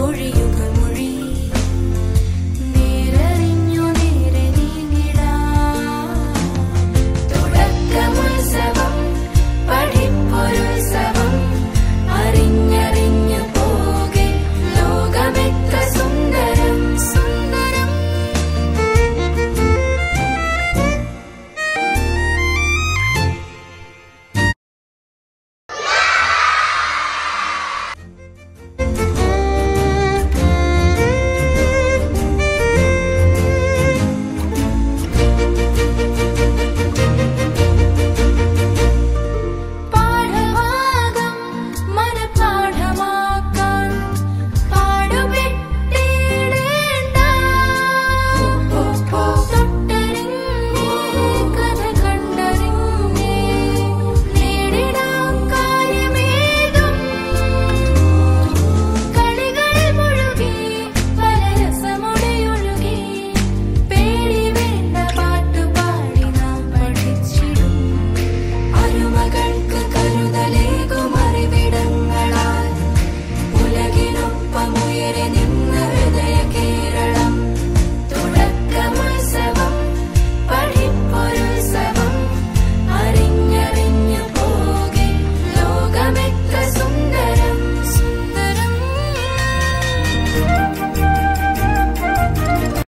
பொழியும்